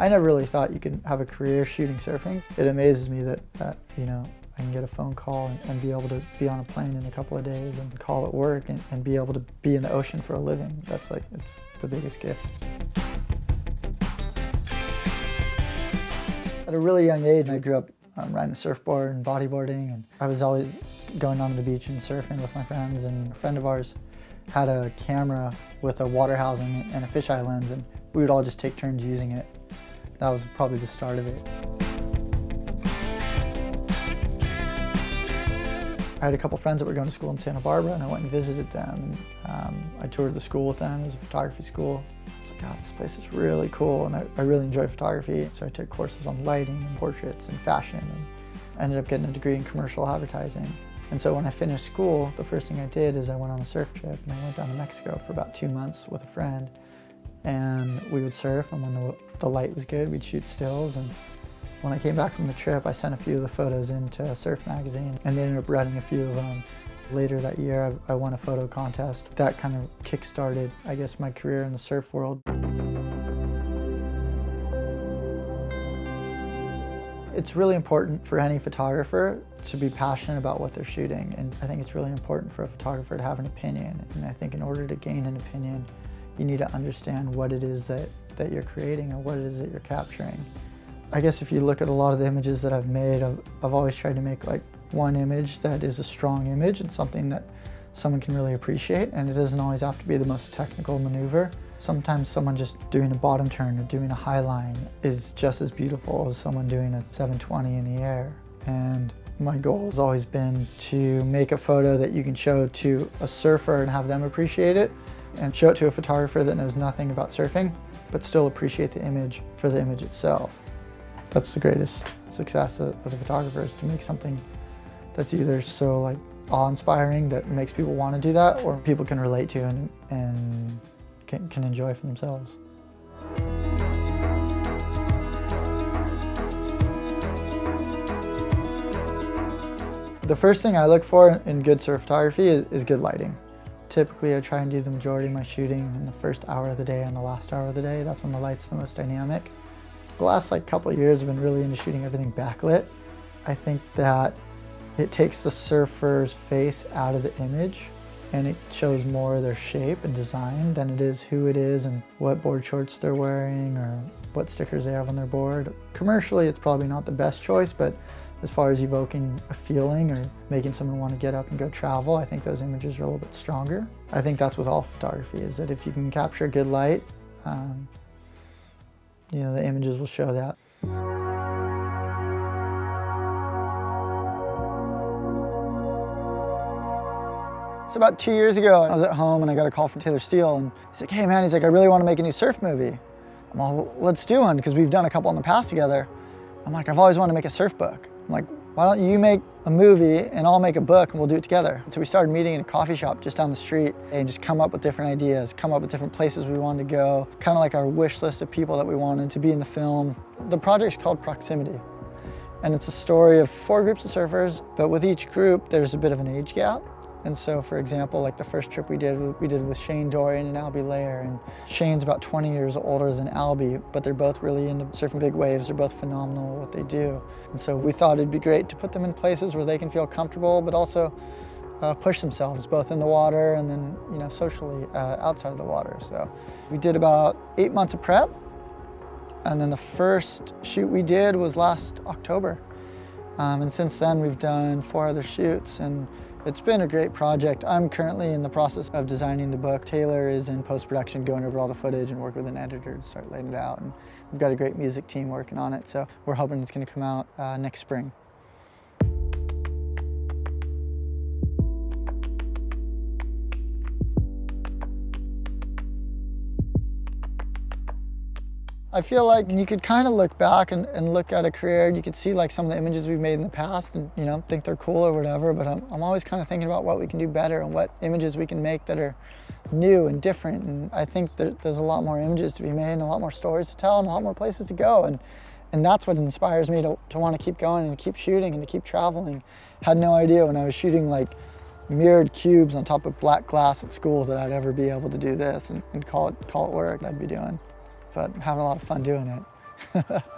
I never really thought you could have a career shooting surfing. It amazes me that, that you know, I can get a phone call and, and, be able to be on a plane in a couple of days and call at work and, and be able to be in the ocean for a living. That's like, it's the biggest gift. At a really young age, I grew up um, riding a surfboard and bodyboarding, and I was always going down to the beach and surfing with my friends. And a friend of ours had a camera with a water housing and a fisheye lens, and we would all just take turns using it. That was probably the start of it. I had a couple friends that were going to school in Santa Barbara and I went and visited them. Um, I toured the school with them. It was a photography school. I was like, God, this place is really cool and I, I really enjoy photography. So I took courses on lighting and portraits and fashion and ended up getting a degree in commercial advertising. And so when I finished school, the first thing I did is I went on a surf trip and I went down to Mexico for about two months with a friend. And we would surf and when the, the light was good, we'd shoot stills and when I came back from the trip, I sent a few of the photos into Surf Magazine and they ended up running a few of them. Later that year, I, I won a photo contest. That kind of kick-started, I guess, my career in the surf world. It's really important for any photographer to be passionate about what they're shooting. And I think it's really important for a photographer to have an opinion. And I think in order to gain an opinion, you need to understand what it is that, that you're creating and what it is that you're capturing. I guess if you look at a lot of the images that I've made, I've, I've always tried to make like one image that is a strong image and something that someone can really appreciate and it doesn't always have to be the most technical maneuver. Sometimes someone just doing a bottom turn or doing a high line is just as beautiful as someone doing a 720 in the air. And my goal has always been to make a photo that you can show to a surfer and have them appreciate it and show it to a photographer that knows nothing about surfing but still appreciate the image for the image itself. That's the greatest success as a photographer is to make something that's either so like awe-inspiring that makes people want to do that or people can relate to and, and can, can enjoy for themselves. The first thing I look for in good surf photography is, is, good lighting. Typically I try and do the majority of my shooting in the first hour of the day and the last hour of the day. That's when the light's the most dynamic. The last like couple years I've been really into shooting everything backlit. I think that it takes the surfer's face out of the image and it shows more of their shape and design than it is who it is and what board shorts they're wearing or what stickers they have on their board. Commercially, it's probably not the best choice, but as far as evoking a feeling or making someone want to get up and go travel, I think those images are a little bit stronger. I think that's with all photography, is that if you can capture good light, um, you know, the images will show that. So about two years ago, I was at home and I got a call from Taylor Steele and he's like, hey man, he's like, I really want to make a new surf movie. I'm like, well, let's do one because we've done a couple in the past together. I'm like, I've always wanted to make a surf book. I'm like, why don't you make a movie and I'll make a book and we'll do it together. So we started meeting in a coffee shop just down the street and just come up with different ideas, come up with different places we wanted to go, kind of like our wish list of people that we wanted to be in the film. The project's called Proximity. And it's a story of four groups of surfers, but with each group, there's a bit of an age gap. And so, for example, like the first trip we did, we did with Shane Dorian and Albee Layer. And Shane's about 20 years older than Albee, but they're both really into surfing big waves. They're both phenomenal at what they do. And so we thought it'd be great to put them in places where they can feel comfortable, but also uh, push themselves, both in the water and then, you know, socially uh, outside of the water. So we did about eight months of prep. And then the first shoot we did was last October. Um, and since then, we've done four other shoots. and it's been a great project. I'm currently in the process of designing the book. Taylor is in post-production going over all the footage and work with an editor to start laying it out. And we've got a great music team working on it, so we're hoping it's going to come out uh, next spring. I feel like you could kind of look back and, and, look at a career and you could see like some of the images we've made in the past and you know think they're cool or whatever but I'm, I'm always kind of thinking about what we can do better and what images we can make that are new and different and I think there's a lot more images to be made and a lot more stories to tell and a lot more places to go and and that's what inspires me to, to want to keep going and to keep shooting and to keep traveling. Had no idea when I was shooting like mirrored cubes on top of black glass at school that I'd ever be able to do this and, and call it call it work I'd be doing but having a lot of fun doing it.